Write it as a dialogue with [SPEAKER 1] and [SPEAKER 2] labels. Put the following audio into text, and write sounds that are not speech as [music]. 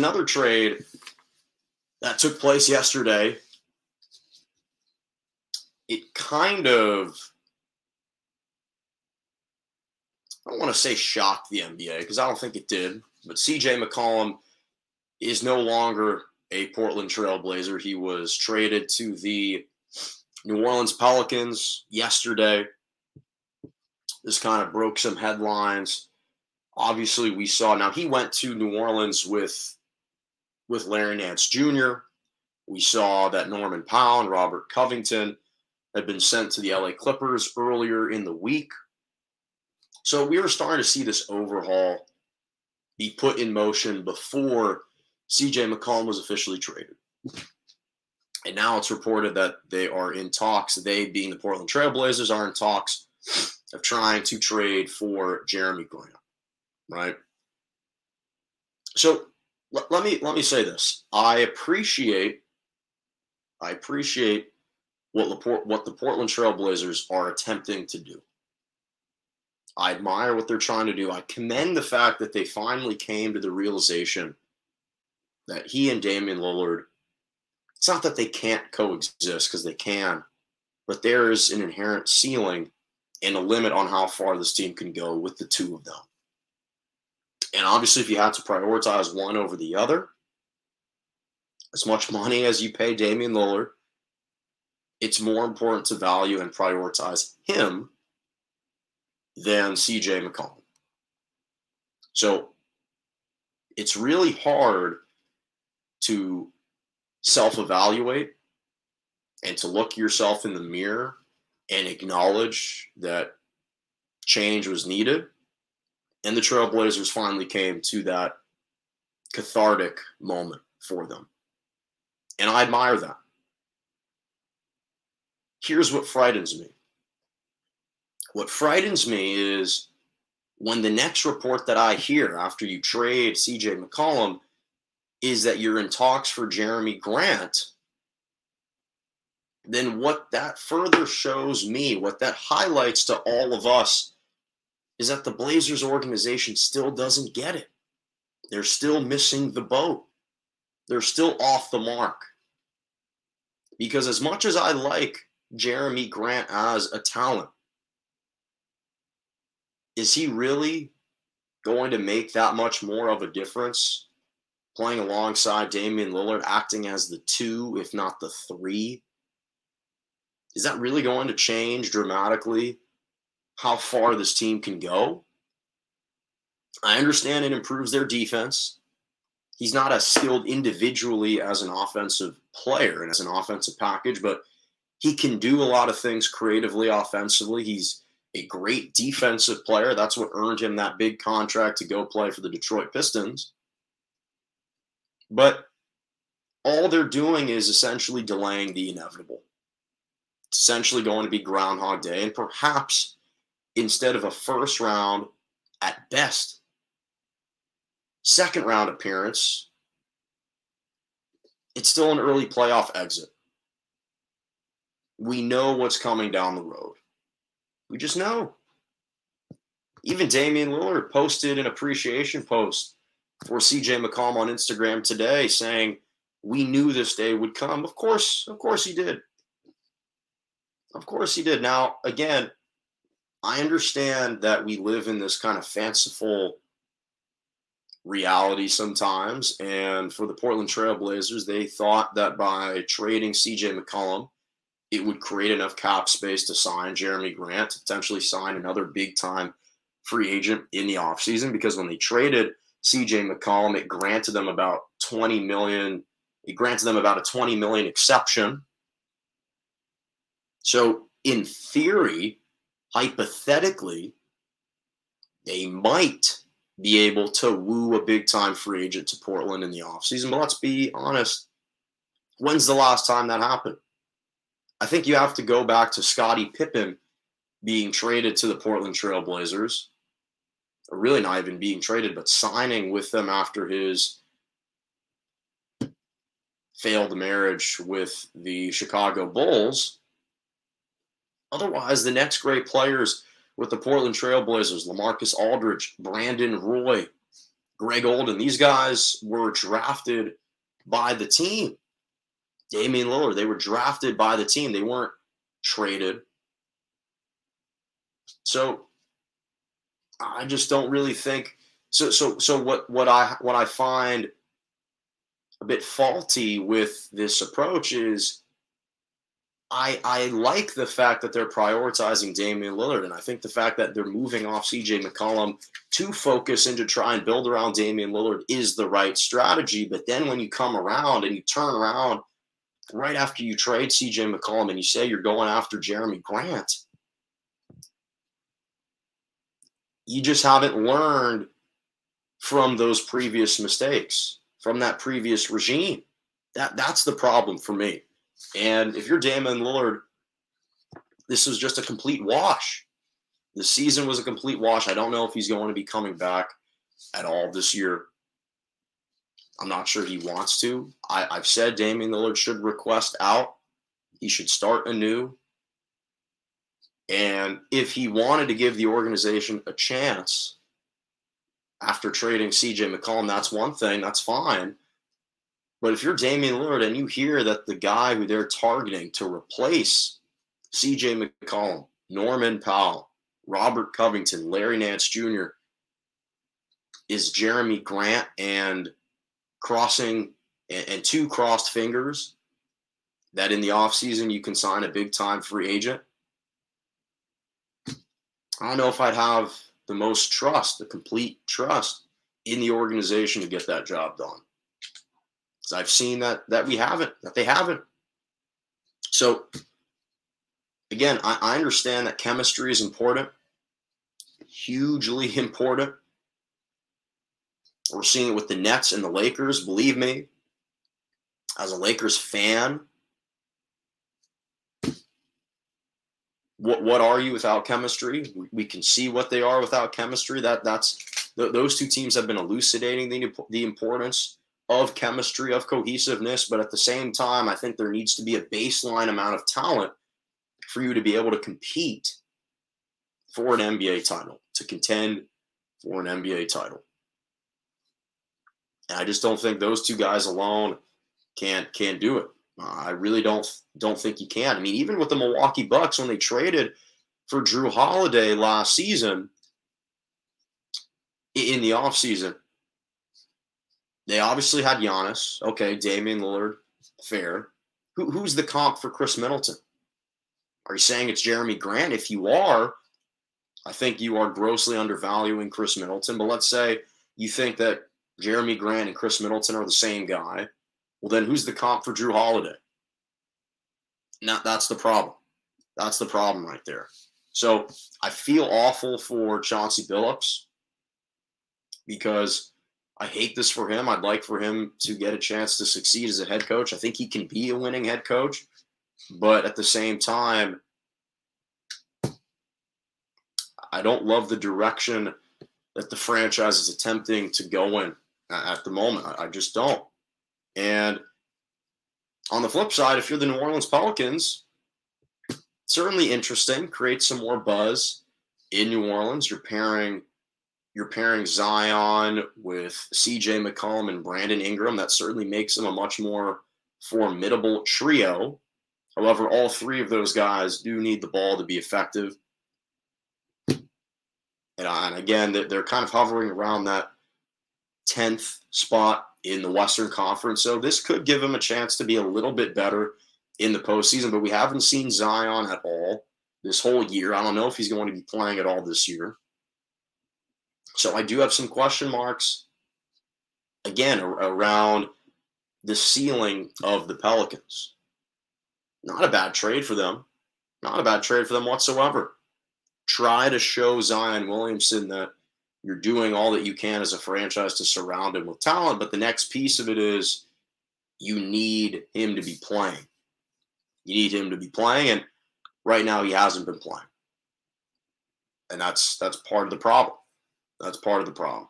[SPEAKER 1] another trade that took place yesterday. It kind of, I don't want to say shocked the NBA because I don't think it did, but CJ McCollum is no longer a Portland Trailblazer. He was traded to the New Orleans Pelicans yesterday. This kind of broke some headlines. Obviously, we saw now he went to New Orleans with with Larry Nance Jr. We saw that Norman Powell and Robert Covington had been sent to the LA Clippers earlier in the week. So we were starting to see this overhaul be put in motion before CJ McCollum was officially traded. And now it's reported that they are in talks, they being the Portland Trailblazers, are in talks of trying to trade for Jerami Grant, right? So let, let me let me say this. I appreciate I appreciate what Laporte, what the Portland Trailblazers are attempting to do. I admire what they're trying to do. I commend the fact that they finally came to the realization that he and Damian Lillard, it's not that they can't coexist because they can, but there is an inherent ceiling and a limit on how far this team can go with the two of them. And obviously, if you had to prioritize one over the other, as much money as you pay Damian Lillard, it's more important to value and prioritize him than CJ McCollum. So it's really hard to self evaluate and to look yourself in the mirror and acknowledge that change was needed. And the Trailblazers finally came to that cathartic moment for them. And I admire that. Here's what frightens me. What frightens me is when the next report that I hear after you trade CJ McCollum is that you're in talks for Jerami Grant, then what that further shows me, what that highlights to all of us, is that the Blazers organization still doesn't get it. They're still missing the boat. They're still off the mark. Because as much as I like Jerami Grant as a talent, is he really going to make that much more of a difference playing alongside Damian Lillard, acting as the two, if not the three. Is that really going to change dramatically how far this team can go? I understand it improves their defense. He's not as skilled individually as an offensive player and as an offensive package, but he can do a lot of things creatively, offensively. He's a great defensive player. That's what earned him that big contract to go play for the Detroit Pistons. But all they're doing is essentially delaying the inevitable. It's essentially going to be Groundhog Day. And perhaps instead of a first round, at best, second round appearance, it's still an early playoff exit. We know what's coming down the road. We just know. Even Damian Lillard posted an appreciation post for CJ McCollum on Instagram today saying, We knew this day would come. Of course, of course he did. Of course he did. Now, again, I understand that we live in this kind of fanciful reality sometimes. And for the Portland Trailblazers, they thought that by trading CJ McCollum, it would create enough cap space to sign Jerami Grant, to potentially sign another big time free agent in the offseason. Because when they traded CJ McCollum. It granted them about 20 million. It granted them about a 20 million exception. So, in theory, hypothetically, they might be able to woo a big time free agent to Portland in the offseason. But let's be honest. When's the last time that happened? I think you have to go back to Scottie Pippen being traded to the Portland Trailblazers really not even being traded, but signing with them after his failed marriage with the Chicago Bulls. Otherwise, the next great players with the Portland Trailblazers, LaMarcus Aldridge, Brandon Roy, Greg Oden, these guys were drafted by the team. Damian Lillard, they were drafted by the team. They weren't traded. So I just don't really think so so so what what I what I find a bit faulty with this approach is I I like the fact that they're prioritizing Damian Lillard, and I think the fact that they're moving off CJ McCollum to focus and to try and build around Damian Lillard is the right strategy. But then when you come around and you turn around right after you trade CJ McCollum and you say you're going after Jerami Grant, you just haven't learned from those previous mistakes, from that previous regime. That that's the problem for me. And if you're Damian Lillard, this was just a complete wash. The season was a complete wash. I don't know if he's going to be coming back at all this year. I'm not sure he wants to. I, have said Damian Lillard should request out. He should start anew. And if he wanted to give the organization a chance after trading CJ McCollum, that's one thing. That's fine. But if you're Damian Lillard and you hear that the guy who they're targeting to replace CJ McCollum, Norman Powell, Robert Covington, Larry Nance Jr. is Jerami Grant and crossing and, and two crossed fingers that in the offseason you can sign a big time free agent. I don't know if I'd have the most trust, the complete trust in the organization to get that job done. I've seen that that we haven't, that they haven't. So again, I, I understand that chemistry is important, hugely [laughs] important. We're seeing it with the Nets and the Lakers. Believe me, as a Lakers fan, what what are you without chemistry? We, we can see what they are without chemistry. That that's th- those two teams have been elucidating the the importance of chemistry, of cohesiveness, but at the same time, I think there needs to be a baseline amount of talent for you to be able to compete for an NBA title, to contend for an NBA title. And I just don't think those two guys alone can can do it. Uh, I really don't don't think you can. I mean, even with the Milwaukee Bucks when they traded for Jrue Holiday last season in the offseason, they obviously had Giannis. Okay, Damian Lillard, fair. Who, who's the comp for Khris Middleton? Are you saying it's Jerami Grant? If you are, I think you are grossly undervaluing Khris Middleton. But let's say you think that Jerami Grant and Khris Middleton are the same guy. Well, then who's the comp for Jrue Holiday? Now, that's the problem. That's the problem right there. So I feel awful for Chauncey Billups because I hate this for him. I'd like for him to get a chance to succeed as a head coach. I think he can be a winning head coach, but at the same time, I don't love the direction that the franchise is attempting to go in at the moment. I just don't. And on the flip side, if you're the New Orleans Pelicans, certainly interesting, create some more buzz in New Orleans. You're pairing you're pairing Zion with CJ McCollum and Brandon Ingram. That certainly makes them a much more formidable trio. However, all three of those guys do need the ball to be effective. And, uh, and again, they're kind of hovering around that 10th spot in the Western Conference. So this could give them a chance to be a little bit better in the postseason, but we haven't seen Zion at all this whole year. I don't know if he's going to be playing at all this year. So I do have some question marks again around the ceiling of the Pelicans. Not a bad trade for them. Not a bad trade for them whatsoever. Try to show Zion Williamson that you're doing all that you can as a franchise to surround him with talent. But the next piece of it is you need him to be playing. You need him to be playing. And right now he hasn't been playing. And that's that's part of the problem. That's part of the problem.